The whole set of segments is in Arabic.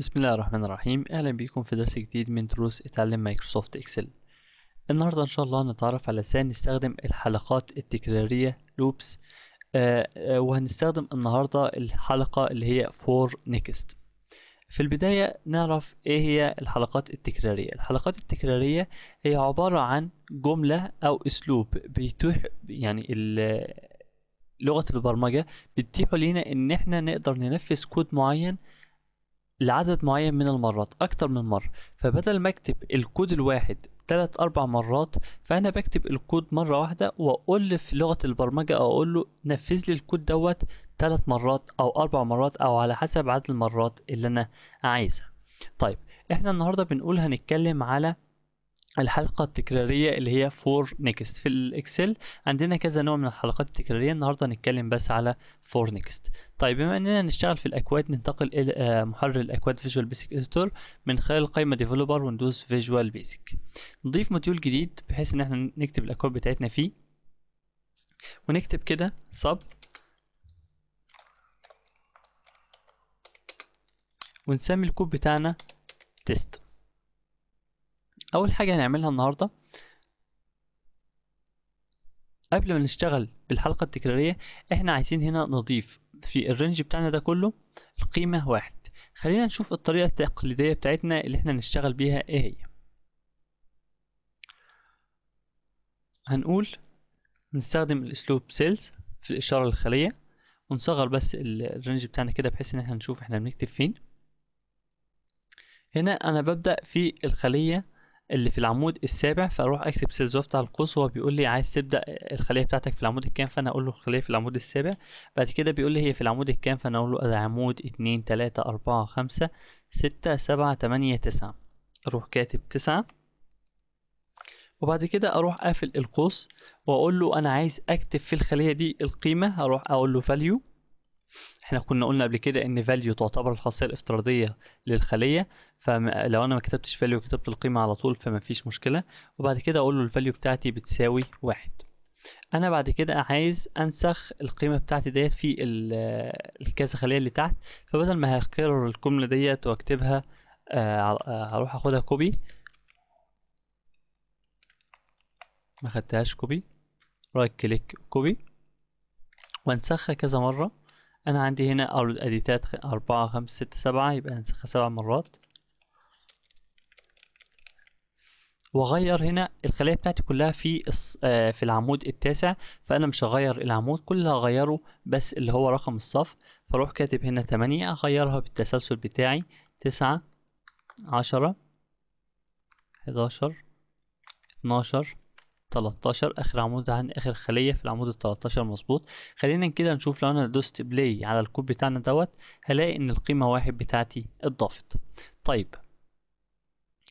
بسم الله الرحمن الرحيم. أهلا بيكم في درس جديد من دروس إتعلم مايكروسوفت إكسل. النهارده إن شاء الله نتعرف على إزاي نستخدم الحلقات التكرارية loops. آه آه وهنستخدم النهارده الحلقة اللي هي for next. في البداية نعرف إيه هي الحلقات التكرارية. الحلقات التكرارية هي عبارة عن جملة أو أسلوب بيتيح يعني لغة البرمجة بتتيح لينا إن إحنا نقدر ننفذ كود معين لعدد معين من المرات أكتر من مرة. فبدل ما أكتب الكود الواحد ثلاث أربع مرات فأنا بكتب الكود مرة واحدة واقول في لغة البرمجة أو أقول له نفذ لي الكود دوت ثلاث مرات أو أربع مرات أو على حسب عدد المرات اللي أنا عايزها. طيب إحنا النهاردة بنقول هنتكلم على الحلقة التكرارية اللي هي for next. في الإكسل عندنا كذا نوع من الحلقات التكرارية النهاردة هنتكلم بس على for next. طيب بما إننا نشتغل في الأكواد ننتقل إلى آه، محرر الأكواد Visual Basic Editor من خلال قائمة Developer وندوس Visual Basic نضيف module جديد بحيث إن إحنا نكتب الأكواد بتاعتنا فيه. ونكتب كده sub. ونسمي الكود بتاعنا test أول حاجة هنعملها النهارده قبل ما نشتغل بالحلقة التكرارية إحنا عايزين هنا نضيف في ال range بتاعنا ده كله القيمة واحد. خلينا نشوف الطريقة التقليدية بتاعتنا اللي إحنا نشتغل بيها إيه هي. هنقول نستخدم الاسلوب cells في الإشارة الخلية ونصغر بس ال- ال range بتاعنا كده بحيث إن إحنا نشوف إحنا بنكتب فين. هنا أنا ببدأ في الخلية اللي في العمود السابع فأروح أكتب cells وافتح القوس وهو بيقول لي عايز تبدأ الخلية بتاعتك في العمود الكام فأنا أقول له الخلية في العمود السابع. بعد كده بيقول لي هي في العمود الكام فأنا أقول له ده عمود اتنين تلاتة أربعة خمسة ستة سبعة تمانية تسعة. أروح كاتب تسعة. وبعد كده أروح قافل القوس وأقول له أنا عايز أكتب في الخلية دي القيمة هروح أقول له value إحنا كنا قلنا قبل كده إن value تعتبر الخاصية الافتراضية للخلية فلو أنا ما كتبتش value وكتبت القيمة على طول فما فيش مشكلة. وبعد كده أقول له ال value بتاعتي بتساوي واحد. أنا بعد كده عايز أنسخ القيمة بتاعتي ديت في ال- الكذا خلية اللي تحت. فبدل ما هكرر الجملة ديت وأكتبها آه، آه، هروح أخدها copy ما خدتهاش copy right click copy وأنسخها كذا مرة. أنا عندي هنا خ- أربعة خمسة ستة سبعة يبقى هنسخها سبع مرات. وأغير هنا الخلية بتاعتي كلها في. آه في العمود التاسع. فأنا مش هغير العمود كل اللي هغيره بس اللي هو رقم الصف. فأروح كاتب هنا تمانية أغيرها بالتسلسل بتاعي. تسعة عشرة حداشر اتناشر. 13 آخر عمود عن آخر خلية في العمود ال 13 مظبوط. خلينا كده نشوف لو أنا دوست play على الكود بتاعنا دوت هلاقي إن القيمة واحد بتاعتي اتضافت. طيب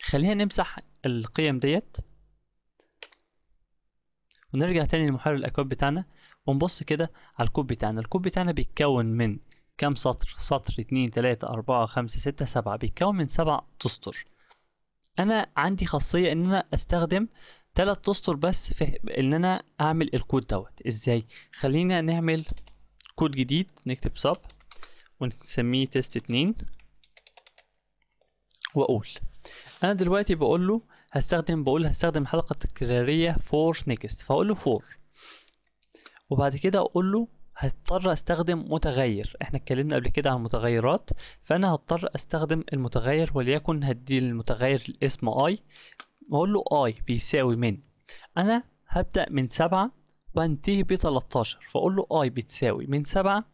خلينا نمسح القيم ديت ونرجع تاني لمحرر الأكواد بتاعنا ونبص كده على الكود بتاعنا. الكود بتاعنا بيتكون من كام سطر؟ سطر اتنين تلاتة أربعة خمسة ستة سبعة. بيتكون من سبع تسطر. أنا عندي خاصية إن أنا أستخدم تلات أسطر بس في إن أنا أعمل الكود دوت. إزاي؟ خلينا نعمل كود جديد نكتب sub ونسميه test اتنين وأقول. أنا دلوقتي بقول له هستخدم بقول هستخدم حلقة تكراريه for next فأقول له for وبعد كده أقول له هضطر أستخدم متغير. إحنا اتكلمنا قبل كده عن المتغيرات فأنا هضطر أستخدم المتغير وليكن هدي المتغير الاسم i واقول له i بيساوي من. أنا هبدأ من سبعة وهنتهي ب 13 فأقول له i بتساوي من سبعة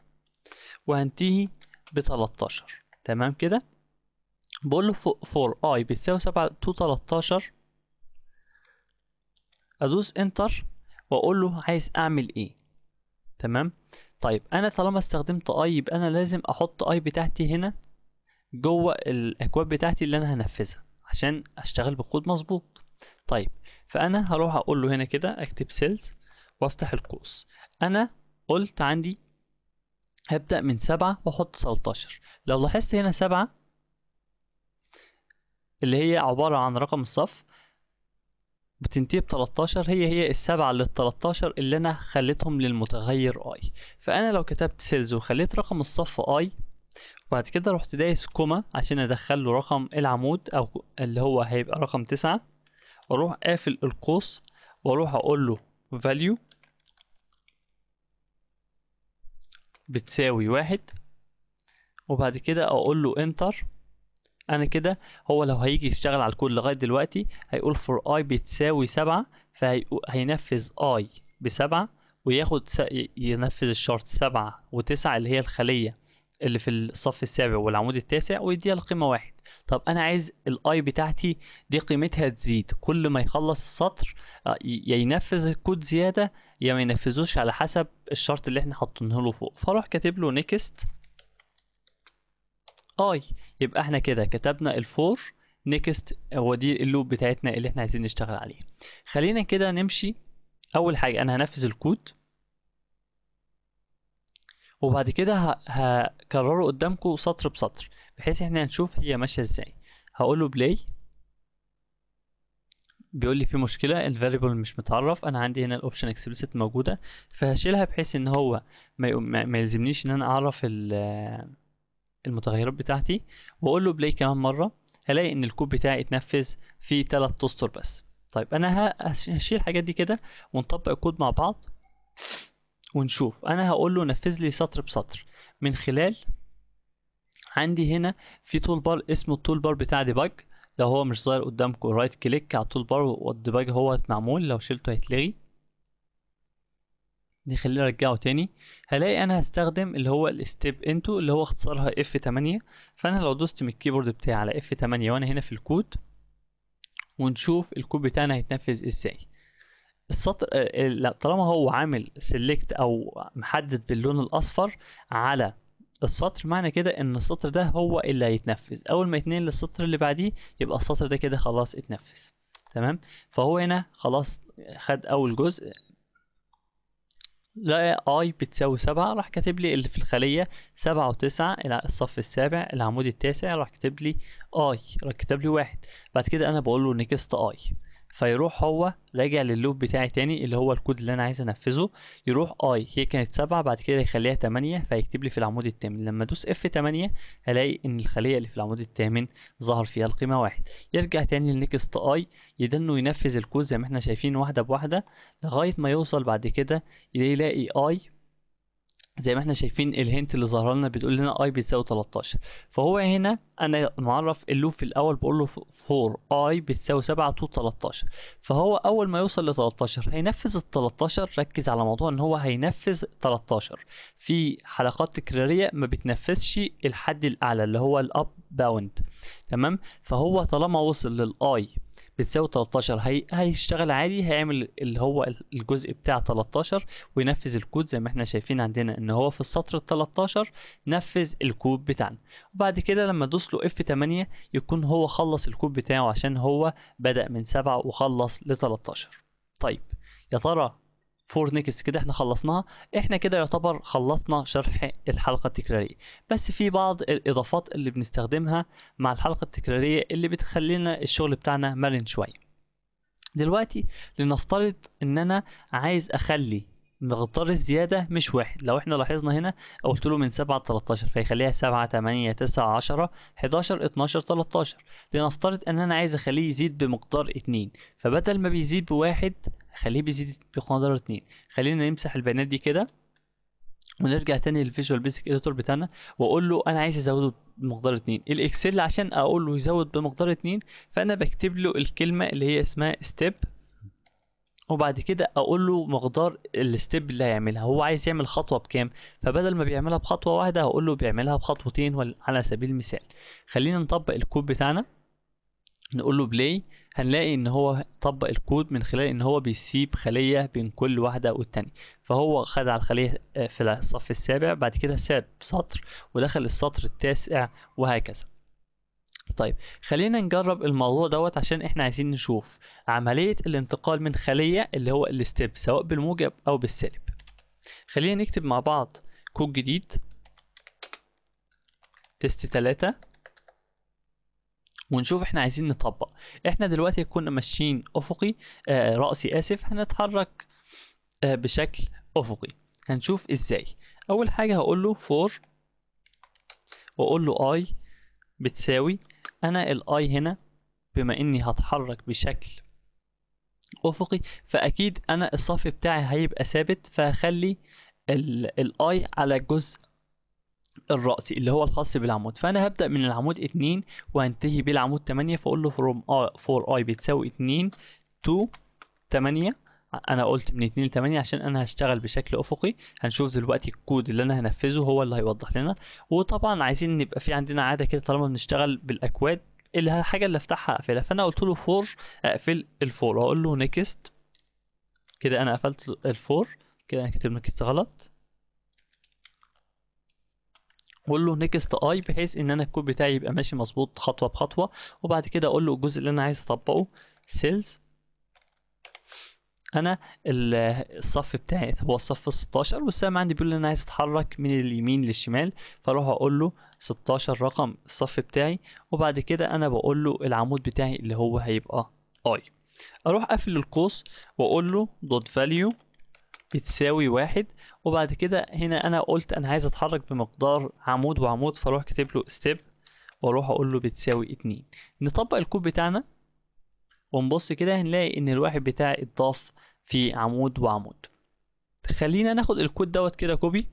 وهنتهي ب 13 تمام كده؟ بقول له for. i بتساوي سبعة to 13 أدوس enter وأقول له عايز أعمل إيه؟ تمام؟ طيب أنا طالما استخدمت i يبقى أنا لازم أحط i بتاعتي هنا جوه الأكواد بتاعتي اللي أنا هنفذها. عشان أشتغل بكود مظبوط. طيب فأنا هروح أقول له هنا كده أكتب cells وأفتح القوس. أنا قلت عندي هبدأ من سبعة وأحط 13 لو لاحظت هنا سبعة اللي هي عبارة عن رقم الصف بتنتهي ب 13 هي هي السبعة لل 13 اللي أنا خليتهم للمتغير i فأنا لو كتبت cells وخليت رقم الصف i وبعد كده رحت دايس comma عشان أدخل له رقم العمود أو اللي هو هيبقى رقم تسعة. وأروح قافل القوس وأروح أقول له value بتساوي واحد. وبعد كده أقول له enter أنا كده هو لو هيجي يشتغل على الكود لغاية دلوقتي هيقول for i بتساوي سبعة فهينفذ i بسبعة وياخد. ينفذ الشرط سبعة وتسعة اللي هي الخلية. اللي في الصف السابع والعمود التاسع ويديها القيمة واحد. طب أنا عايز ال i بتاعتي دي قيمتها تزيد. كل ما يخلص السطر يا ينفذ الكود زيادة يا ما ينفذوش على حسب الشرط اللي إحنا حاطينه له فوق. فأروح كاتب له next i يبقى إحنا كده كتبنا ال for next هو دي ال loop بتاعتنا اللي إحنا عايزين نشتغل عليه خلينا كده نمشي. أول حاجة أنا هنفذ الكود. وبعد كده هكرره قدامكم سطر بسطر بحيث إحنا نشوف هي ماشية إزاي. هقول له play بيقول لي في مشكلة ال variable مش متعرف أنا عندي هنا ال option explicit موجودة. فهشيلها بحيث إن هو ما, يلزمنيش إن أنا أعرف المتغيرات بتاعتي. وأقول له play كمان مرة هلاقي إن الكود بتاعي اتنفذ في 3 اسطر بس. طيب أنا هشيل الحاجات دي كده ونطبق الكود مع بعض. ونشوف. أنا هقول له نفذ لي سطر بسطر. من خلال عندي هنا في toolbar اسمه ال toolbar بتاع debug لو هو مش ظاهر قدامكم right click على ال toolbar وال debug هو معمول. لو شلته هيتلغي. نخليه نرجعه تاني. هلاقي أنا هستخدم اللي هو ال step into اللي هو اختصارها F 8 فأنا لو دوست من الكيبورد بتاعي على F 8 وأنا هنا في الكود ونشوف الكود بتاعنا هيتنفذ إزاي. السطر طالما هو عامل select أو محدد باللون الأصفر على السطر معنى كده إن السطر ده هو اللي هيتنفذ. أول ما يتنقل للسطر اللي بعديه يبقى السطر ده كده خلاص اتنفذ. تمام؟ فهو هنا خلاص خد أول جزء. لقى i بتساوي سبعة راح كاتب لي اللي في الخلية سبعة وتسعة الصف السابع العمود التاسع راح كاتب لي i راح كاتب لي واحد. بعد كده أنا بقول له next i فيروح هو راجع لل loop بتاعي تاني اللي هو الكود اللي أنا عايز أنفذه. يروح i هي كانت سبعة بعد كده يخليها تمانية فيكتب لي في العمود الثامن لما أدوس F تمانية هلاقي إن الخلية اللي في العمود الثامن ظهر فيها القيمة واحد. يرجع تاني ل next i يدنه ينفذ الكود زي ما إحنا شايفين واحدة بواحدة لغاية ما يوصل بعد كده يلاقي i زي ما إحنا شايفين ال hint اللي ظهر لنا بتقول لنا i بتساوي 13 فهو هنا أنا معرف ال loop في الأول بقول له for i بتساوي 7 to 13 فهو اول ما يوصل ل 13 هينفذ ال 13 ركز على موضوع ان هو هينفذ 13 في حلقات تكرارية ما بتنفذش الحد الاعلى اللي هو ال up bound تمام؟ فهو طالما وصل لل i بتساوي 13 هي... هيشتغل عادي هيعمل اللي هو الجزء بتاع 13 وينفذ الكود زي ما إحنا شايفين عندنا إن هو في السطر ال 13 نفذ الكود بتاعنا. وبعد كده لما ادوس له F 8 يكون هو خلص الكود بتاعه عشان هو بدأ من 7 وخلص ل 13 طيب يا ترى for next كده إحنا خلصناها. إحنا كده يعتبر خلصنا شرح الحلقة التكرارية. بس في بعض الإضافات اللي بنستخدمها مع الحلقة التكرارية اللي بتخلينا الشغل بتاعنا مرن شوية. دلوقتي لنفترض إن أنا عايز أخلي مقدار الزيادة مش واحد. لو إحنا لاحظنا هنا قلت له من سبعة لتلاتاشر فيخليها سبعة تمانية تسعة عشرة حداشر اتناشر تلاتاشر لنفترض إن أنا عايز أخليه يزيد بمقدار اتنين. فبدل ما بيزيد بواحد اخليه بيزيد بمقدار اتنين خلينا نمسح البيانات دي كده ونرجع تاني لل Visual Basic editor بتاعنا وأقول له أنا عايز ازوده بمقدار اتنين. الاكسل عشان أقول له يزود بمقدار اتنين فأنا بكتب له الكلمة اللي هي اسمها step وبعد كده أقول له مقدار ال step اللي هيعملها. هو عايز يعمل خطوة بكام؟ فبدل ما بيعملها بخطوة واحدة هقول له بيعملها بخطوتين على سبيل المثال. خلينا نطبق الكود بتاعنا. نقول له play هنلاقي إن هو طبق الكود من خلال إن هو بيسيب خلية بين كل واحدة والتانية. فهو خد على الخلية في الصف السابع بعد كده ساب سطر ودخل السطر التاسع وهكذا. طيب خلينا نجرب الموضوع دوت عشان إحنا عايزين نشوف عملية الانتقال من خلية اللي هو ال step سواء بالموجب أو بالسالب. خلينا نكتب مع بعض كود جديد test تلاتة. ونشوف إحنا عايزين نطبق. إحنا دلوقتي كنا ماشيين أفقي آه رأسي آسف هنتحرك آه بشكل أفقي. هنشوف إزاي. أول حاجة هقول له for وأقول له i بتساوي أنا ال i هنا بما إني هتحرك بشكل أفقي فأكيد أنا الصف بتاعي هيبقى ثابت فهخلي ال i على الجزء الرأسي اللي هو الخاص بالعمود. فأنا هبدأ من العمود اتنين وهنتهي بالعمود تمانية فأقول له from for i بتساوي اتنين to تمانية. أنا قلت من اتنين لتمانية عشان أنا هشتغل بشكل أفقي. هنشوف دلوقتي الكود اللي أنا هنفذه هو اللي هيوضح لنا. وطبعا عايزين نبقى في عندنا عادة كده طالما بنشتغل بالأكواد اللي الحاجة اللي أفتحها أقفلها. فأنا قلت له for أقفل ال for وأقول له next كده أنا قفلت ال for كده أنا كاتب next غلط. واقول له next i بحيث إن أنا الكود بتاعي يبقى ماشي مظبوط خطوة بخطوة. وبعد كده أقول له الجزء اللي أنا عايز أطبقه cells أنا الصف بتاعي هو الصف 16 والسهم عندي بيقول لي أنا عايز أتحرك من اليمين للشمال. فأروح أقول له 16 رقم الصف بتاعي. وبعد كده أنا بقول له العمود بتاعي اللي هو هيبقى i أروح اقفل القوس وأقول له dot value بتساوي واحد. وبعد كده هنا أنا قلت أنا عايز أتحرك بمقدار عمود وعمود فأروح كاتب له step وأروح أقول له بتساوي اتنين. نطبق الكود بتاعنا. ونبص كده هنلاقي إن الواحد بتاعي اتضاف في عمود وعمود. خلينا ناخد الكود دوت كده copy.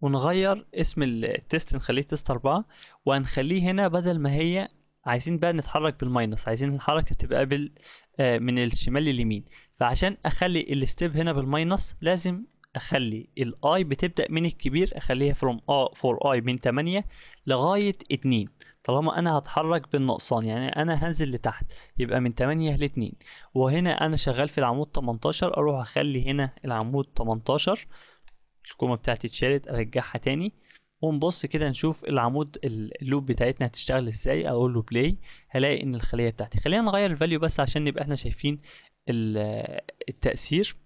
ونغير اسم ال test نخليه test أربعة. وهنخليه هنا بدل ما هي عايزين بقى نتحرك بال minus عايزين الحركة تبقى بال آه من الشمال لليمين. فعشان أخلي ال step هنا بال minus لازم أخلي ال i بتبدأ من الكبير أخليها from for i من 8 لغاية 2 طالما أنا هتحرك بالنقصان يعني أنا هنزل لتحت يبقى من 8 ل 2 وهنا أنا شغال في العمود 18 أروح أخلي هنا العمود 18 ال comma بتاعتي اتشالت أرجعها تاني. ونبص كده نشوف العمود ال loop بتاعتنا هتشتغل إزاي أقول له play هلاقي إن الخلية بتاعتي. خلينا نغير ال value بس عشان نبقى إحنا شايفين التأثير.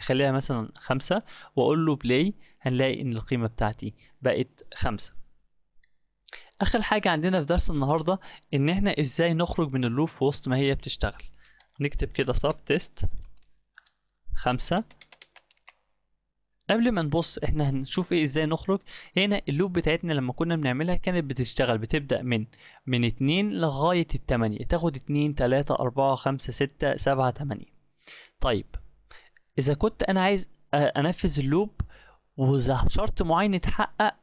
خليها مثلا خمسة وأقول له play هنلاقي إن القيمة بتاعتي بقت خمسة. آخر حاجة عندنا في درس النهارده إن إحنا إزاي نخرج من ال loop في وسط ما هي بتشتغل. نكتب كده sub test خمسة. قبل ما نبص إحنا هنشوف إيه إزاي نخرج هنا ال loop بتاعتنا لما كنا بنعملها كانت بتشتغل بتبدأ من من اتنين لغاية التمانية تاخد اتنين تلاتة اربعة خمسة ستة سبعة تمانية. طيب إذا كنت أنا عايز أنفذ ال loop واذا شرط معين اتحقق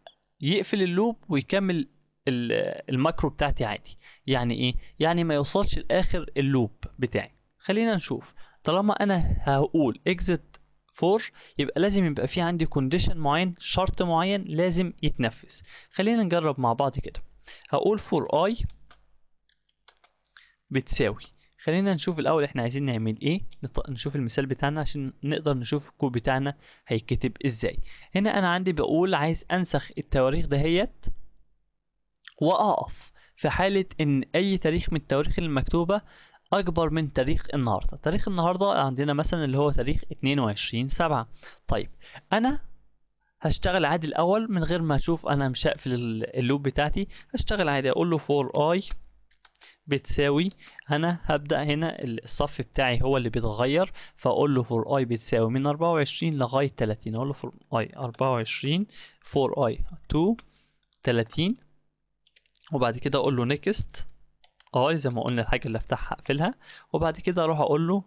يقفل ال loop ويكمل ال macro بتاعتي عادي. يعني إيه؟ يعني ما يوصلش لآخر ال loop بتاعي. خلينا نشوف. طالما أنا هقول exit for يبقى لازم يبقى في عندي condition معين شرط معين لازم يتنفذ. خلينا نجرب مع بعض كده. هقول for i بتساوي. خلينا نشوف الأول إحنا عايزين نعمل إيه. نشوف المثال بتاعنا عشان نقدر نشوف الكود بتاعنا هيتكتب إزاي. هنا أنا عندي بقول عايز أنسخ التواريخ دهيت وأقف في حالة إن أي تاريخ من التواريخ المكتوبة أكبر من تاريخ النهارده. تاريخ النهارده عندنا مثلا اللي هو تاريخ 22 7 طيب أنا هشتغل عادي الأول من غير ما أشوف أنا مش هقفل ال loop بتاعتي. هشتغل عادي أقول له for i بتساوي. أنا هبدأ هنا الصف بتاعي هو اللي بيتغير فأقول له for i بتساوي من 24 لغاية 30 أقول له for i 24 for i to 30 وبعد كده أقول له next i زي ما قلنا الحاجة اللي أفتحها أقفلها وبعد كده أروح أقول له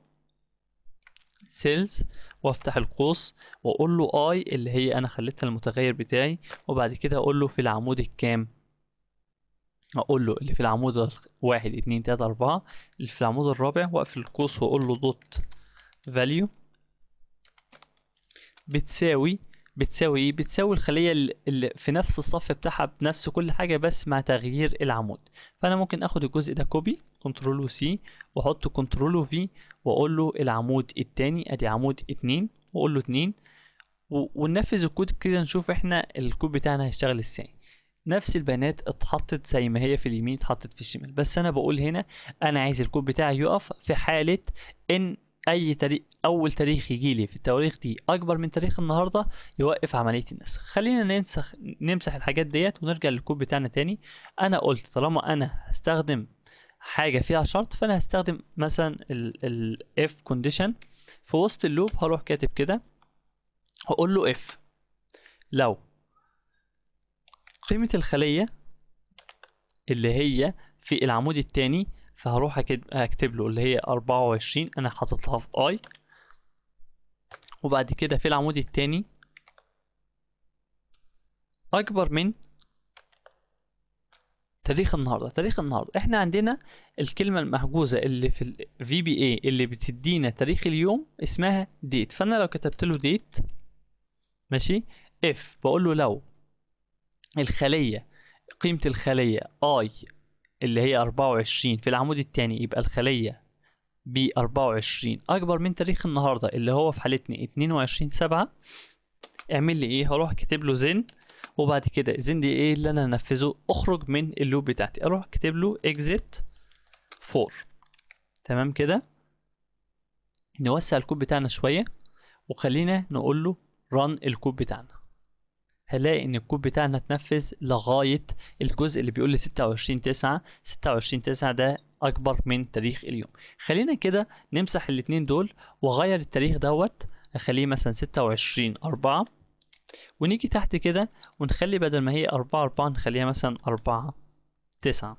cells وأفتح القوس وأقول له i اللي هي أنا خليتها المتغير بتاعي وبعد كده أقول له في العمود الكام؟ أقول له اللي في العمود واحد اتنين تلاتة أربعة اللي في العمود الرابع وأقفل القوس وأقول له dot value بتساوي بتساوي إيه؟ بتساوي الخلية اللي في نفس الصف بتاعها بنفس كل حاجة بس مع تغيير العمود. فأنا ممكن آخد الجزء ده copy control و C واحط control و V وأقول له العمود التاني أدي عمود اتنين وأقول له اتنين. وننفذ الكود كده نشوف إحنا الكود بتاعنا هيشتغل إزاي. نفس البيانات اتحطت زي ما هي في اليمين اتحطت في الشمال. بس أنا بقول هنا أنا عايز الكود بتاعي يقف في حالة إن أي تاريخ أول تاريخ يجي لي في التواريخ دي أكبر من تاريخ النهارده يوقف عملية النسخ. خلينا ننسخ نمسح الحاجات ديت ونرجع للكود بتاعنا تاني. أنا قلت طالما أنا هستخدم حاجة فيها شرط فأنا هستخدم مثلا ال if condition. في وسط ال loop هروح كاتب كده هقول له if لو قيمة الخلية اللي هي في العمود التاني فهروح أكتب له اللي هي أربعة وعشرين أنا حاططها في i وبعد كده في العمود التاني أكبر من تاريخ النهارده. تاريخ النهارده. إحنا عندنا الكلمة المحجوزة اللي في ال VBA اللي بتدينا تاريخ اليوم اسمها date فأنا لو كتبت له date ماشي؟ اف بقول له لو الخلية قيمة الخلية اي اللي هي 24 في العمود الثاني يبقى الخلية ب 24 أكبر من تاريخ النهارده اللي هو في حالتنا 22 7 اعمل لي إيه؟ هروح كاتب له زن وبعد كده زن دي إيه اللي أنا انفذه أخرج من اللوب بتاعتي. أروح كاتب له exit 4 تمام كده؟ نوسع الكود بتاعنا شوية وخلينا نقول له run الكود بتاعنا. هلاقي إن الكود بتاعنا اتنفذ لغاية الجزء اللي بيقول لي 26 9 26 9 ده أكبر من تاريخ اليوم. خلينا كده نمسح الاتنين دول وأغير التاريخ دوت اخليه مثلا 26 4 ونيجي تحت كده ونخلي بدل ما هي أربعة أربعة نخليها مثلا أربعة تسعة.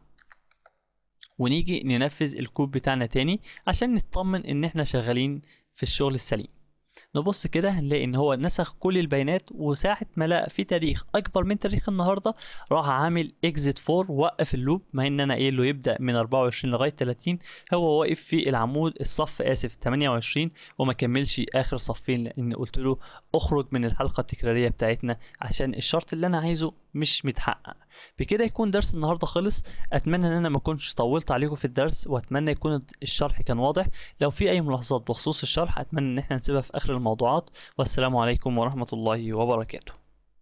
ونيجي ننفذ الكود بتاعنا تاني عشان نطمن إن إحنا شغالين في الشغل السليم. نبص كده هنلاقي إن هو نسخ كل البيانات وساعة ما لقى في تاريخ أكبر من تاريخ النهارده راح عامل اكزيت 4 وقف اللوب مع إن أنا قايل له يبدأ من 24 لغاية 30 هو واقف في العمود الصف آسف 28 وما كملش آخر صفين لأن قلت له اخرج من الحلقة التكرارية بتاعتنا عشان الشرط اللي أنا عايزه مش متحقق. بكده يكون درس النهارده خلص. أتمنى إن أنا ما كنتش طولت عليكم في الدرس وأتمنى يكون الشرح كان واضح. لو في أي ملاحظات بخصوص الشرح أتمنى إن إحنا نسيبها في آخر الموضوعات والسلام عليكم ورحمة الله وبركاته.